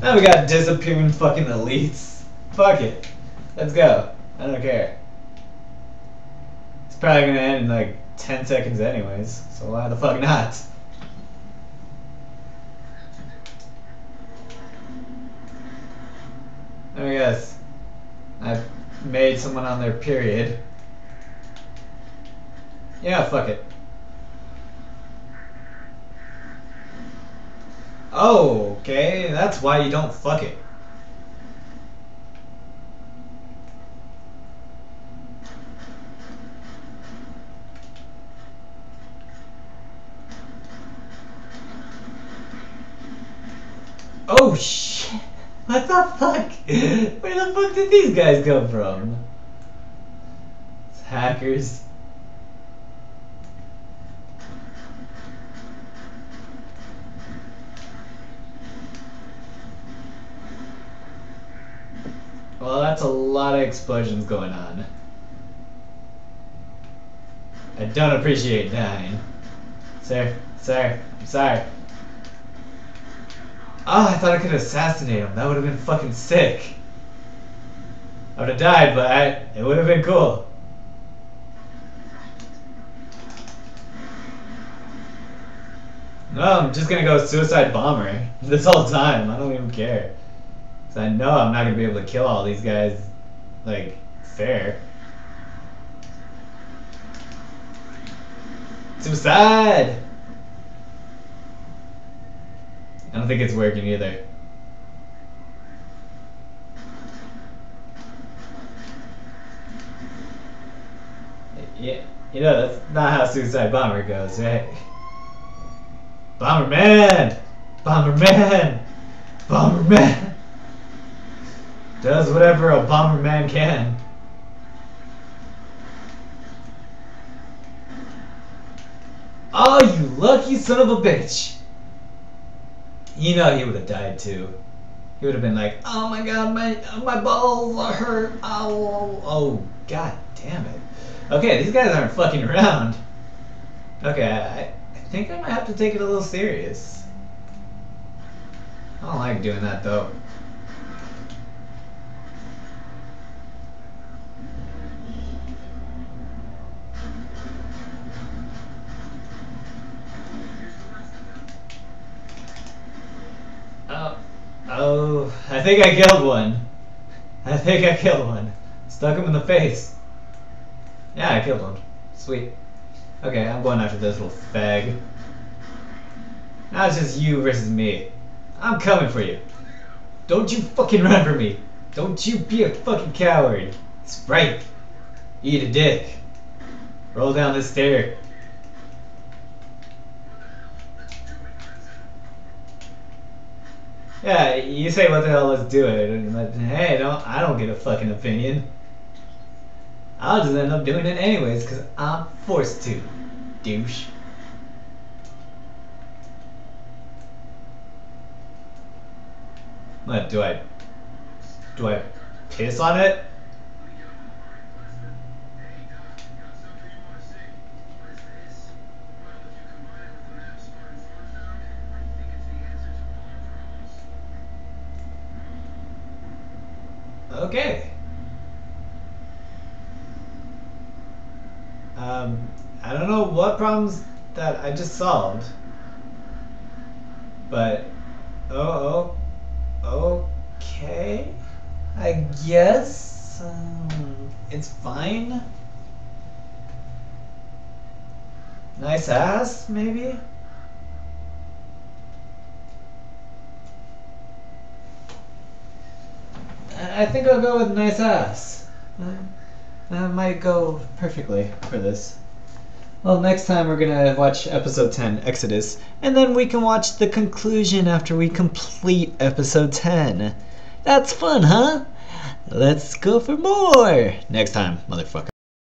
Now we got disappearing fucking elites. Fuck it. Let's go. I don't care. It's probably gonna end in like 10 seconds anyways, so why the fuck not? Let me guess. I made someone on their period. Yeah, fuck it. Oh, okay. That's why you don't fuck it. Oh shit! What the fuck? Where the fuck did these guys come from? It's hackers. Well, that's a lot of explosions going on. I don't appreciate dying. Sir, sir, I'm sorry. Oh, ah, I thought I could assassinate him. That would have been fucking sick. I would have died, but I, it would have been cool. No, I'm just gonna go suicide bomber this whole time. I don't even care. Cause I know I'm not gonna be able to kill all these guys, like, fair. Suicide! I don't think it's working either. Yeah, you know, that's not how Suicide Bomber goes, right? Bomberman! Bomberman! Bomberman! Does whatever a Bomberman can. Oh, you lucky son of a bitch! You know he would have died too. He would have been like, "Oh my god, my my balls are hurt. Oh, oh, god damn it." Okay, these guys aren't fucking around. Okay, I, I think I might have to take it a little serious. I don't like doing that though. Oh, oh, I think I killed one. I think I killed one. Stuck him in the face. Yeah, I killed one. Sweet. Okay, I'm going after this little fag. Now it's just you versus me. I'm coming for you. Don't you fucking run for me. Don't you be a fucking coward. Right. Eat a dick. Roll down this stair. Yeah, you say what the hell, let's do it. Hey, don't I don't get a fucking opinion. I'll just end up doing it anyways, because I'm forced to. Douche. What, do I... Do I piss on it? Okay. Um, I don't know what problems that I just solved, but oh, oh okay, I guess um, it's fine. Nice ass, maybe. I think I'll go with nice ass. That might go perfectly for this. Well, next time we're gonna watch episode 10, Exodus, and then we can watch the conclusion after we complete episode 10. That's fun, huh? Let's go for more next time, motherfucker.